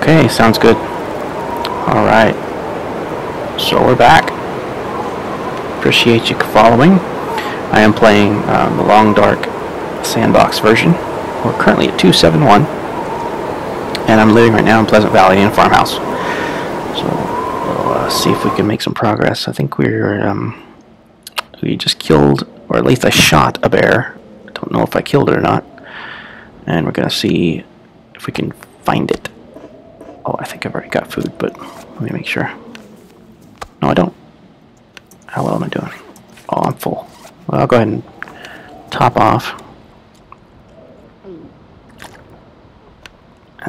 Okay, sounds good. Alright. So we're back. Appreciate you following. I am playing um, the Long Dark Sandbox version. We're currently at 271. And I'm living right now in Pleasant Valley in a farmhouse. So we'll uh, see if we can make some progress. I think we're, um, we just killed, or at least I shot a bear. I don't know if I killed it or not. And we're going to see if we can find it. Oh, I think I've already got food, but let me make sure. No, I don't. How well am I doing? Oh, I'm full. Well, I'll go ahead and top off. And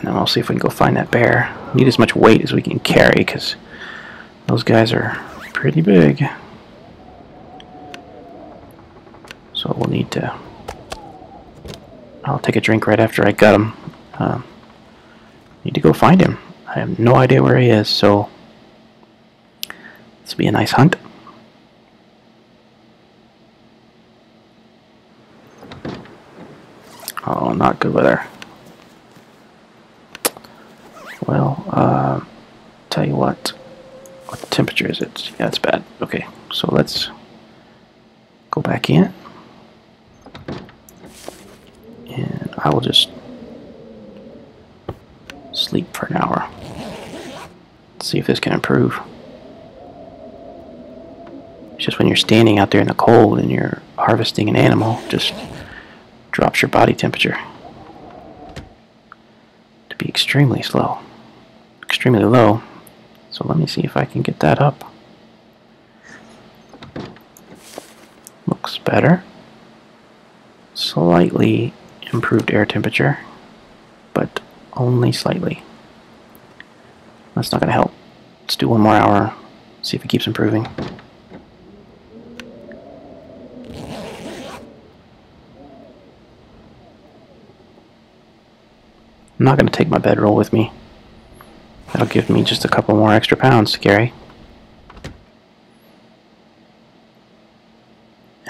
then I'll see if we can go find that bear. Need as much weight as we can carry, because those guys are pretty big. So we'll need to... I'll take a drink right after I got him. Um, need to go find him. I have no idea where he is, so... This will be a nice hunt. Oh, not good weather. Well, uh, tell you what. What temperature is it? Yeah, it's bad. Okay, so let's go back in. And I will just sleep for an hour. See if this can improve. It's just when you're standing out there in the cold and you're harvesting an animal, just drops your body temperature to be extremely slow, extremely low. So let me see if I can get that up. Looks better. Slightly improved air temperature, but only slightly. That's not going to help. Do one more hour, see if it keeps improving. I'm not going to take my bedroll with me. That'll give me just a couple more extra pounds to carry.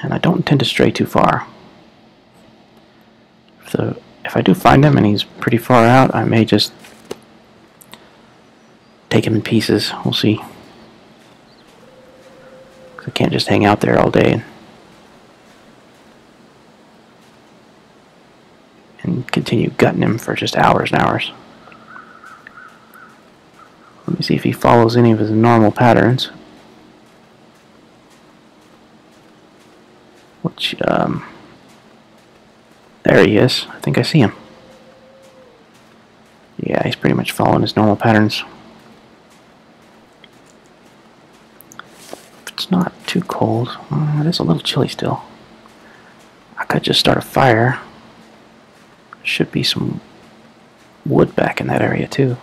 And I don't intend to stray too far. If, the, if I do find him and he's pretty far out, I may just take him in pieces. We'll see. I can't just hang out there all day and continue gutting him for just hours and hours. Let me see if he follows any of his normal patterns. Which, um, there he is. I think I see him. Yeah, he's pretty much following his normal patterns. It's not too cold, well, it is a little chilly still. I could just start a fire should be some wood back in that area too.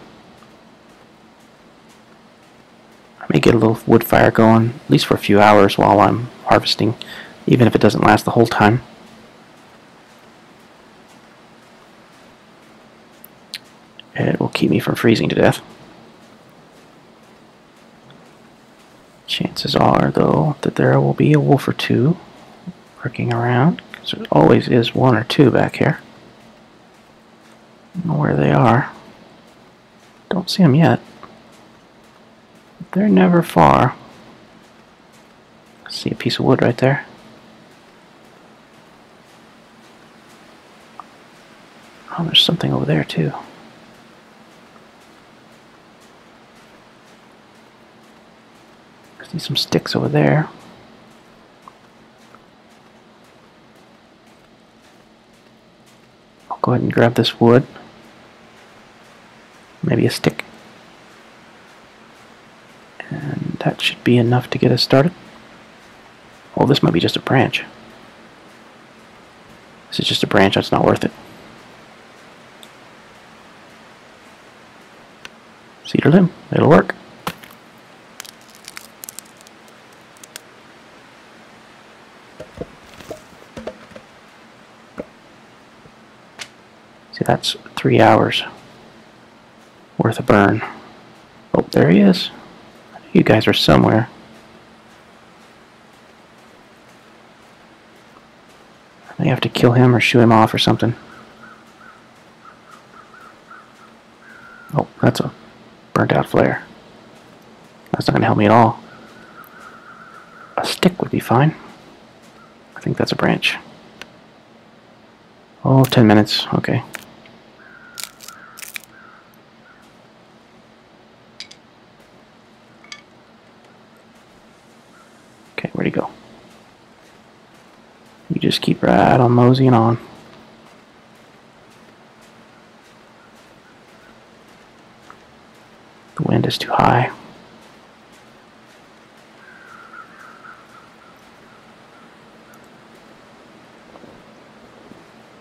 I may get a little wood fire going, at least for a few hours while I'm harvesting, even if it doesn't last the whole time. It will keep me from freezing to death. Chances are, though, that there will be a wolf or two lurking around, because there always is one or two back here know where they are. Don't see them yet. They're never far. See a piece of wood right there. Oh, there's something over there too. I see some sticks over there. I'll go ahead and grab this wood maybe a stick. And that should be enough to get us started. Well, this might be just a branch. This is just a branch, that's not worth it. Cedar limb, it'll work. That's three hours worth of burn. Oh, there he is. You guys are somewhere. I have to kill him or shoot him off or something. Oh, that's a burnt out flare. That's not going to help me at all. A stick would be fine. I think that's a branch. Oh, 10 minutes. Okay. Okay, where'd he go? You just keep right on moseying on. The wind is too high.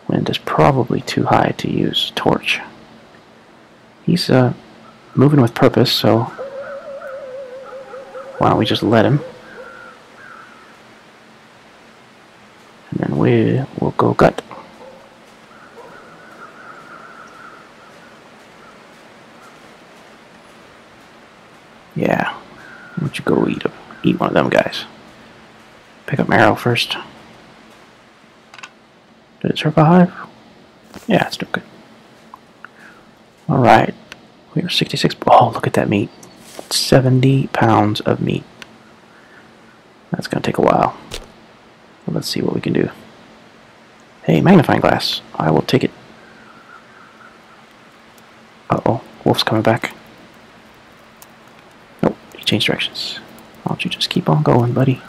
Wind is probably too high to use torch. He's uh, moving with purpose, so why don't we just let him? And then we will go gut. Yeah. Why don't you go eat a, eat one of them guys? Pick up marrow first. Did it survive? Yeah, it's doing good. Alright. We are 66. Oh, look at that meat. 70 pounds of meat. That's going to take a while. let's see what we can do. Hey, magnifying glass. I will take it. Uh-oh. Wolf's coming back. Nope, he changed directions. Why don't you just keep on going, buddy?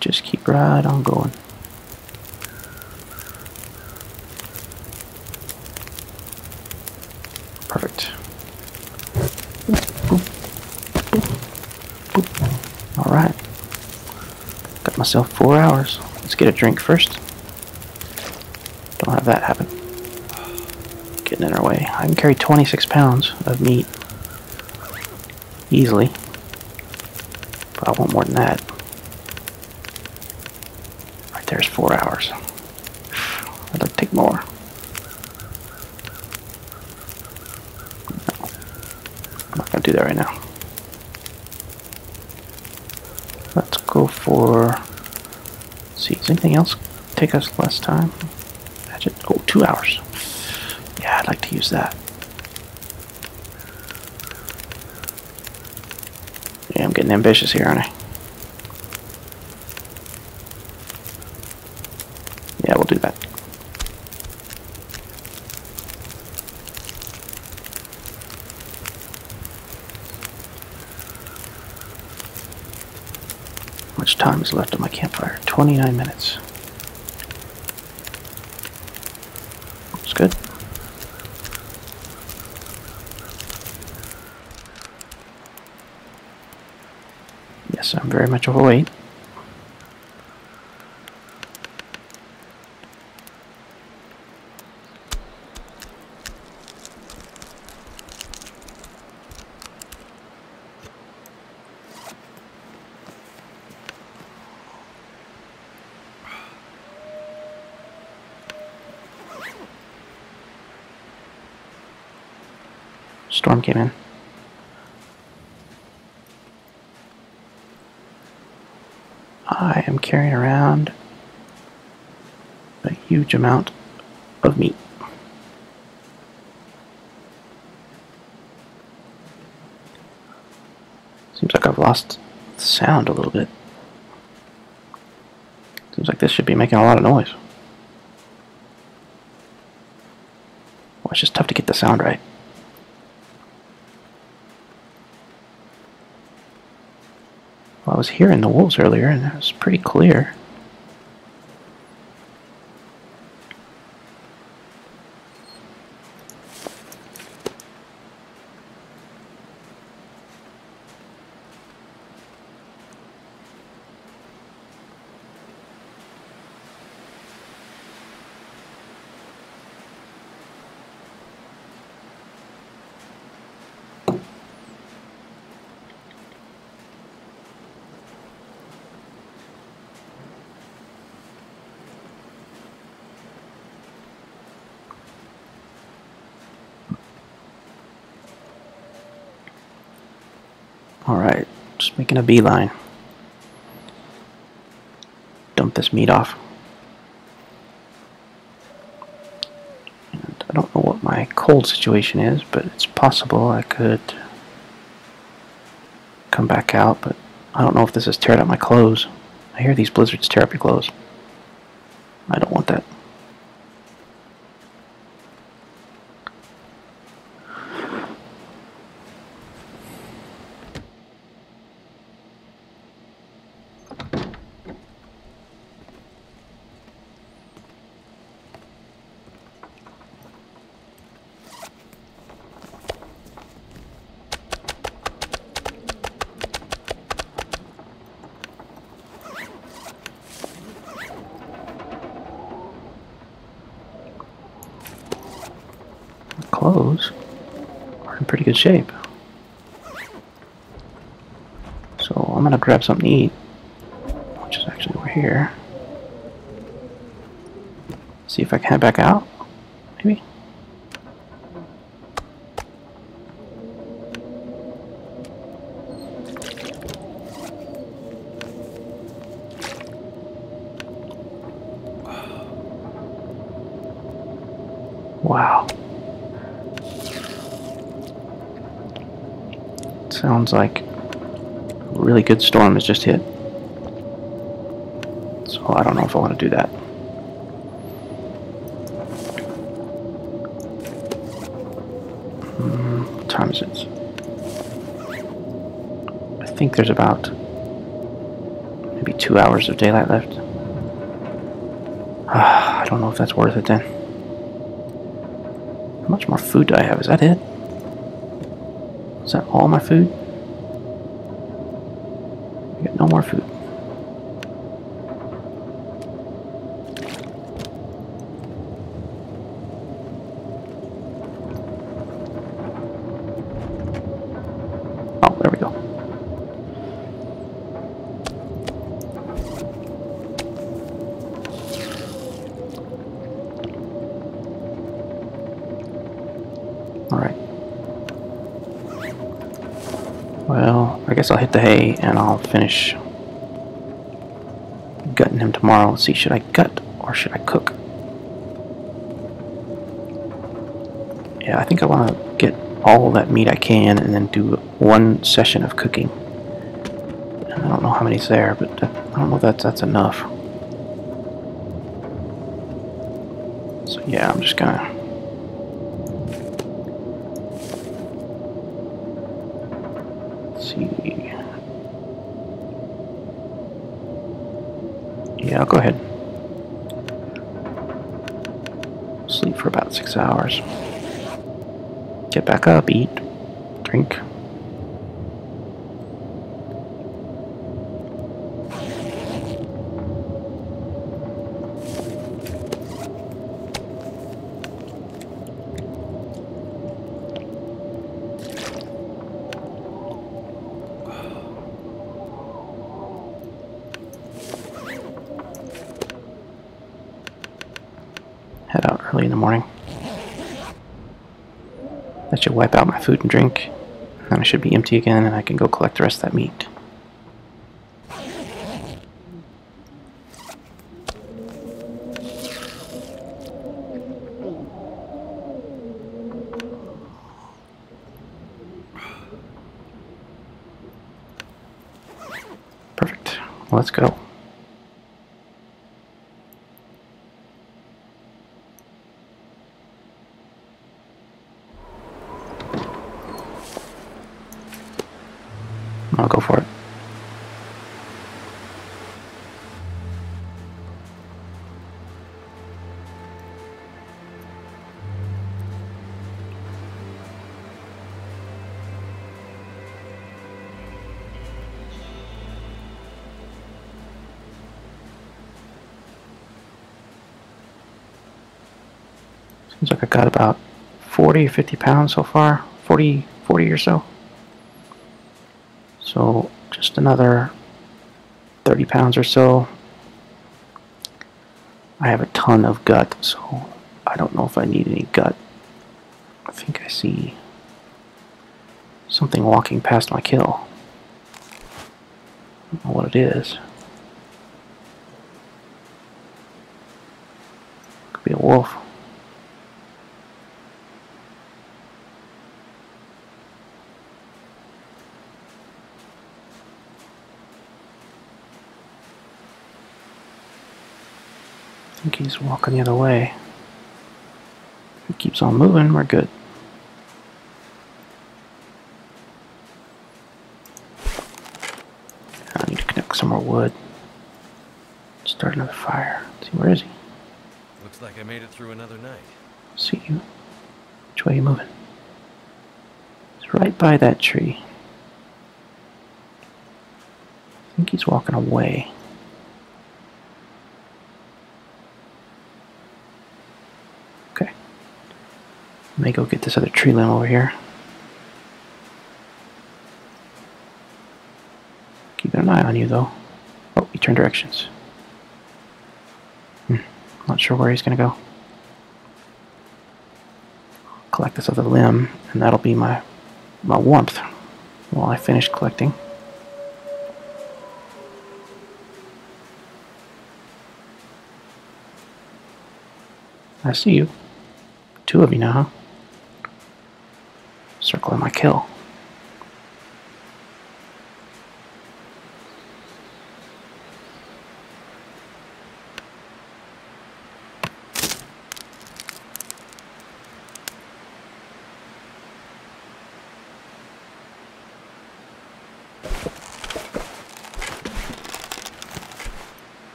just keep right on going. Perfect. Alright. Got myself four hours. Let's get a drink first. Don't have that happen. Getting in our way. I can carry 26 pounds of meat. Easily. But I want more than that. Right there's four hours. I'd like to take more. No. I'm not going to do that right now. Let's go for... See, does anything else take us less time? Imagine, oh, two hours. Yeah, I'd like to use that. Yeah, I'm getting ambitious here, aren't I? Left on my campfire? 29 minutes. It's good. Yes, I'm very much overweight. Storm came in. I am carrying around a huge amount of meat. Seems like I've lost sound a little bit. Seems like this should be making a lot of noise. Well, it's just tough to get the sound right. Well, I was hearing the wolves earlier, and it was pretty clear. Alright, just making a beeline. Dump this meat off. And I don't know what my cold situation is, but it's possible I could come back out, but I don't know if this is tearing up my clothes. I hear these blizzards tear up your clothes. I don't want that. clothes are in pretty good shape. So I'm gonna grab something to eat, which is actually over here. See if I can head back out, maybe? Wow. Sounds like a really good storm has just hit. So I don't know if I want to do that. Hmm, what time is it? I think there's about maybe two hours of daylight left. I don't know if that's worth it then. How much more food do I have? Is that it? Is that all my food? No more food. Oh, there we go. Alright. Guess I'll hit the hay and I'll finish gutting him tomorrow. Let's see, should I gut or should I cook? Yeah, I think I want to get all that meat I can and then do one session of cooking. I don't know how many's there, but I don't know if that's, that's enough. So yeah, I'm just gonna see. Yeah, I'll go ahead. Sleep for about six hours. Get back up, eat, drink. Head out early in the morning. That should wipe out my food and drink. And then I should be empty again and I can go collect the rest of that meat. 50 pounds so far. 40, 40 or so. So just another 30 pounds or so. I have a ton of gut, so I don't know if I need any gut. I think I see something walking past my kill. I don't know what it is. Could be a wolf. I think he's walking the other way. If he keeps on moving, we're good. I need to connect some more wood. Start another fire. Let's see, where is he? Looks like I made it through another night. See you. Which way are you moving? He's right by that tree. I think he's walking away. Okay. Me go get this other tree limb over here. Keeping an eye on you, though. Oh, he turned directions. Hmm. Not sure where he's gonna go. Collect this other limb, and that'll be my my warmth while I finish collecting. I see you. Two of you now, huh? Circling my kill.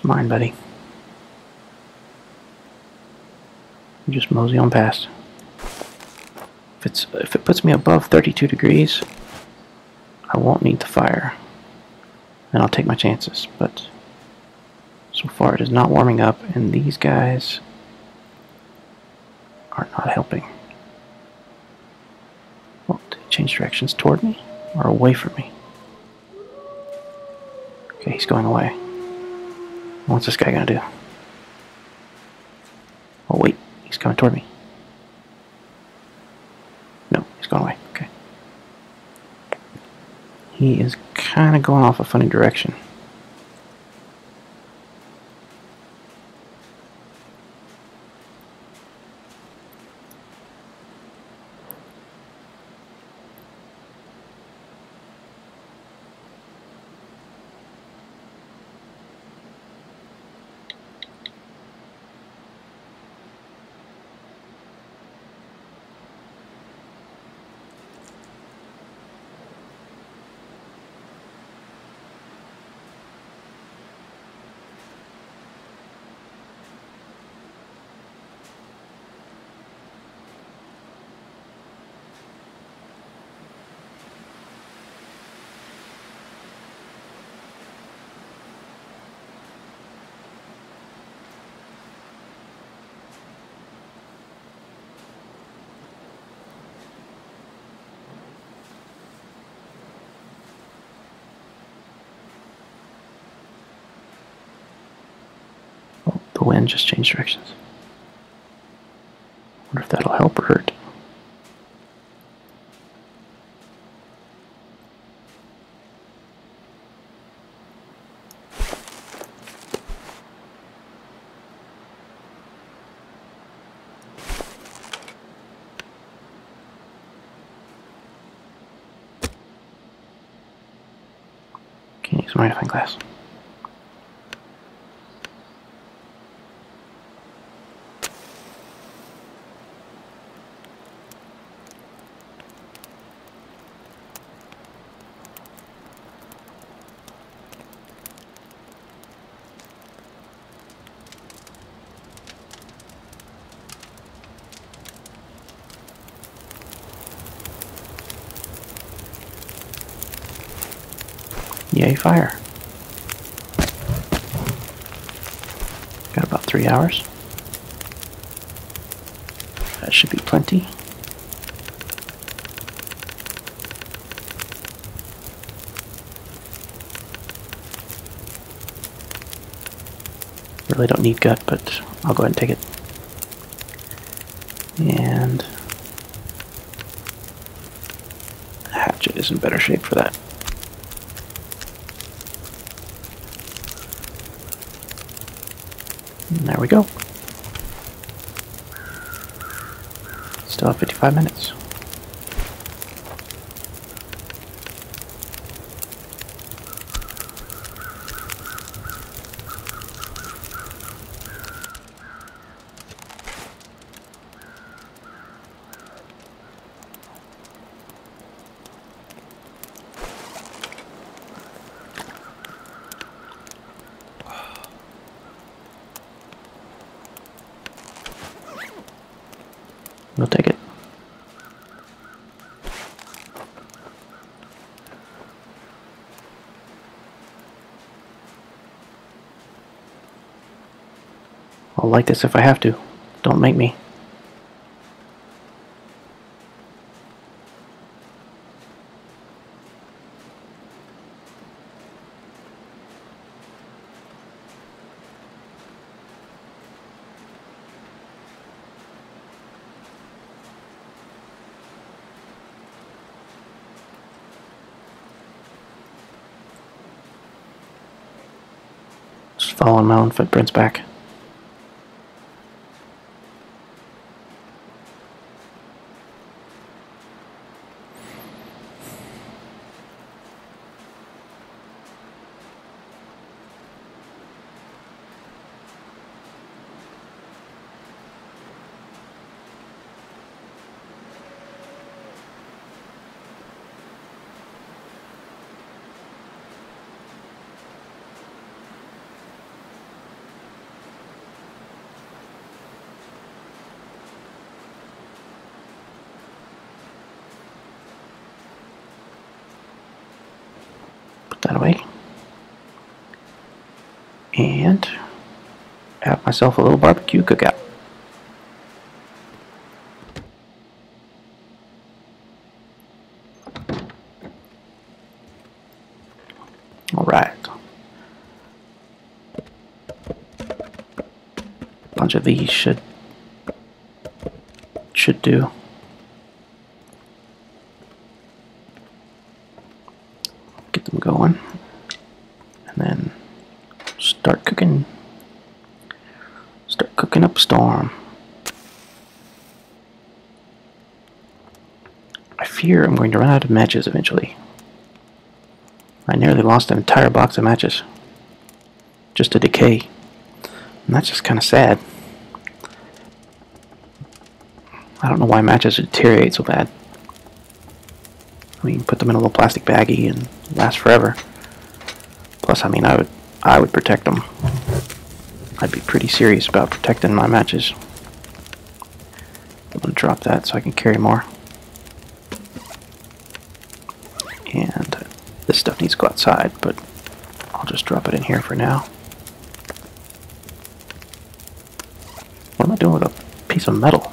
It's mine, buddy. You just mosey on past. If it's if it puts me above 32 degrees, I won't need the fire. And I'll take my chances, but so far it is not warming up and these guys are not helping. Well, did change directions toward me or away from me? Okay, he's going away. What's this guy gonna do? Oh wait, he's coming toward me. No, he's going away. Okay. He is kind of going off a funny direction. Oh, the wind just changed directions. Wonder if that'll help or hurt. Can't use magnifying glass. Yay, fire. Got about three hours. That should be plenty. Really don't need gut, but I'll go ahead and take it. And... Hatchet is in better shape for that. There we go. Still have 55 minutes. Like this if I have to. Don't make me. Just following my own footprints back. That away. And have myself a little barbecue cookout. All right. Bunch of these should should do. Get them going, and then start cooking. Start cooking up a storm. I fear I'm going to run out of matches eventually. I nearly lost an entire box of matches. Just to decay. And that's just kind of sad. I don't know why matches deteriorate so bad. I mean, put them in a little plastic baggie and last forever. Plus, I mean, I would, I would protect them. I'd be pretty serious about protecting my matches. I'm gonna drop that so I can carry more. And this stuff needs to go outside, but I'll just drop it in here for now. What am I doing with a piece of metal?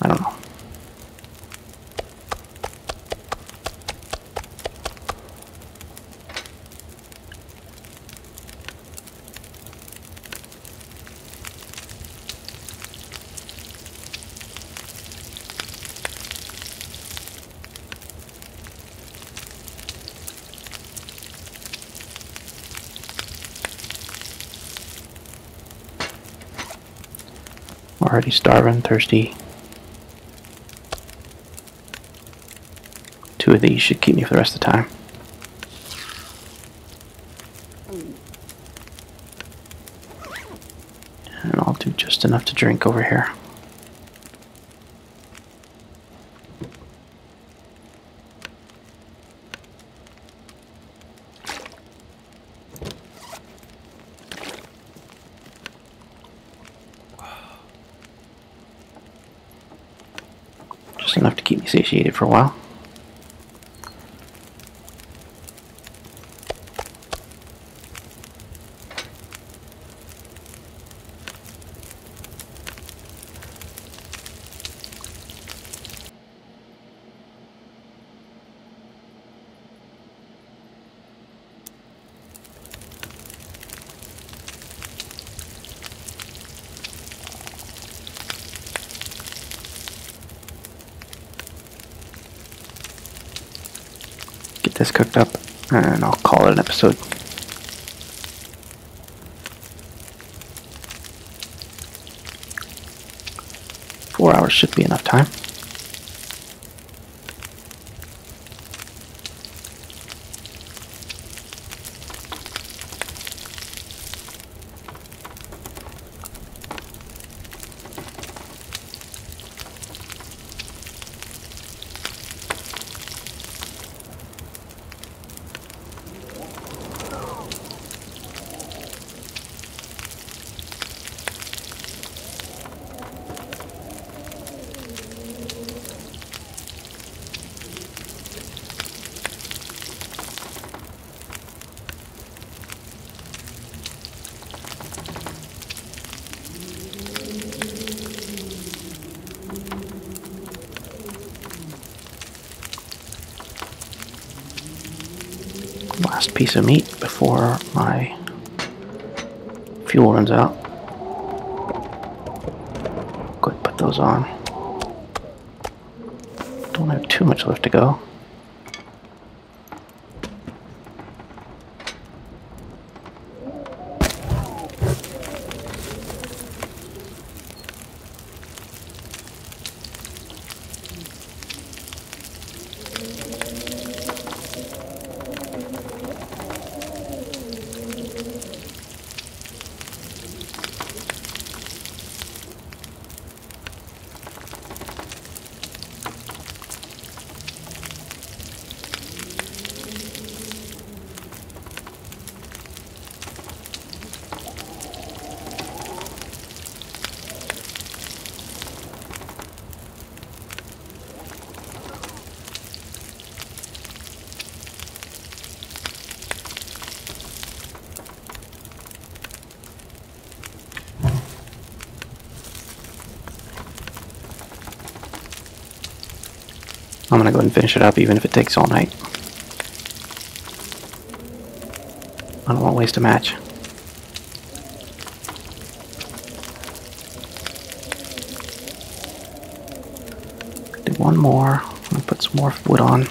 I don't know. Already starving, thirsty. Two of these should keep me for the rest of the time. And I'll do just enough to drink over here. Get this cooked up, and I'll call it an episode. Four hours should be enough time. Last piece of meat before my fuel runs out. Go ahead and put those on. Don't have too much left to go. I'm gonna go ahead and finish it up even if it takes all night. I don't want to waste a match. Do one more. I'm gonna put some more wood on.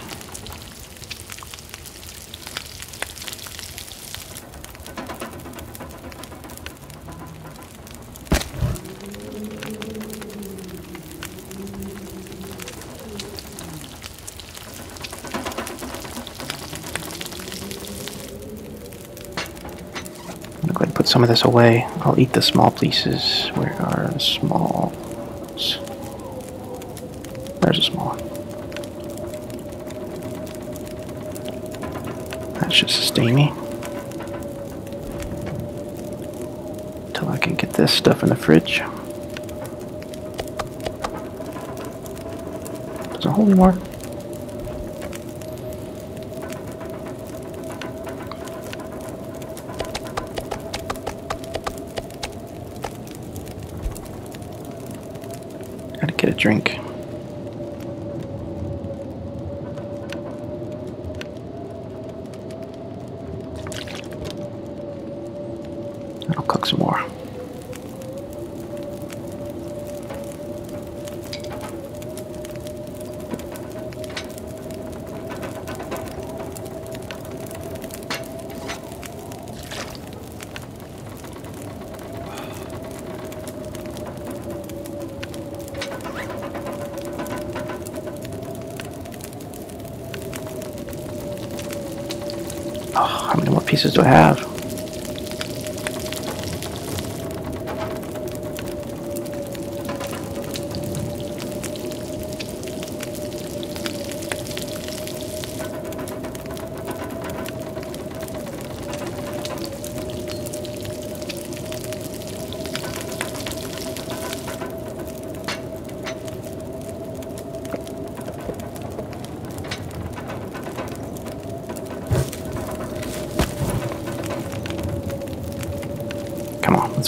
Some of this away. I'll eat the small pieces. Where are the small? There's a small one. That should sustain me. Until I can get this stuff in the fridge. It hold any more? Get a drink. I'll cook some more. Oh, how many more pieces I have?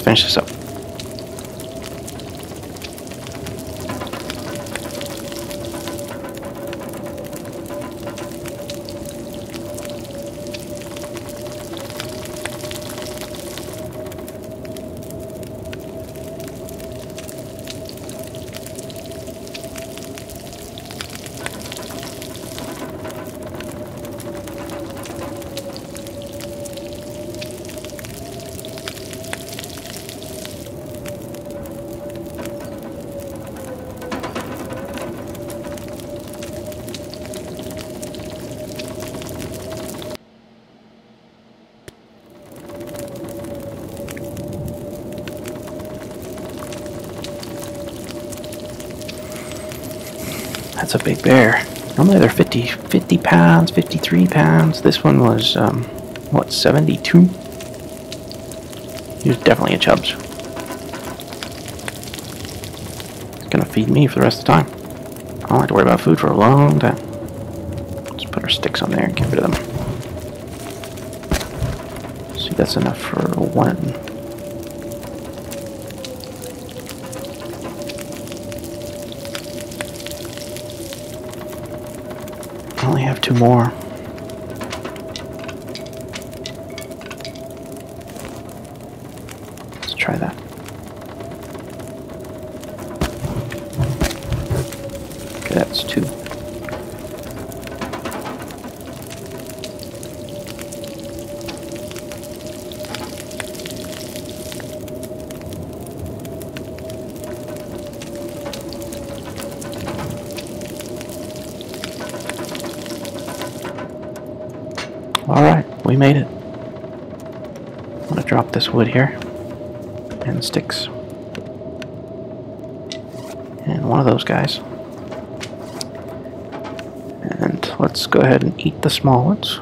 Finish this up. That's a big bear. Normally they're 50, 50 pounds, 53 pounds. This one was, um, what, 72? He was definitely a chubs. He's gonna feed me for the rest of the time. I don't have to worry about food for a long time. Let's put our sticks on there and get rid of them. See, that's enough for one. Two more. We made it. I'm gonna drop this wood here. And sticks. And one of those guys. And let's go ahead and eat the small ones.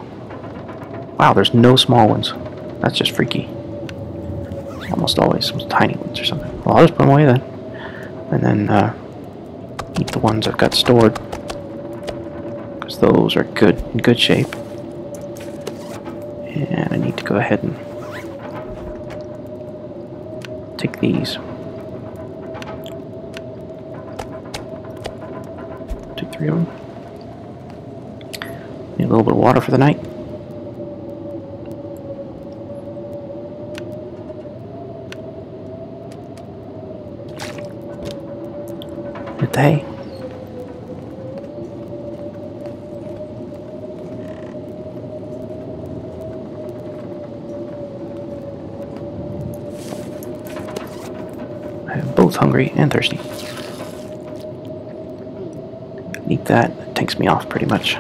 Wow, there's no small ones. That's just freaky. Almost always some tiny ones or something. Well, I'll just put them away then. And then uh, eat the ones I've got stored. Because those are good in good shape. And I need to go ahead and take these. Two, three of them. Need a little bit of water for the night. Hit the. I am both hungry and thirsty. Eat that, it takes me off pretty much.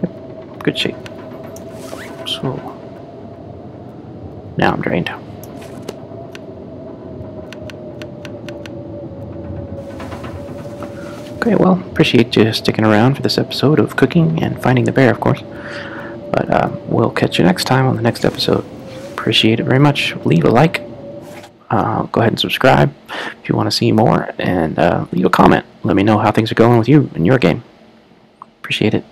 Yep, good shape. So, now I'm drained. Okay, well, appreciate you sticking around for this episode of cooking and finding the bear, of course. But uh, we'll catch you next time on the next episode. Appreciate it very much. Leave a like. Uh, go ahead and subscribe if you want to see more. And uh, leave a comment. Let me know how things are going with you in your game. Appreciate it.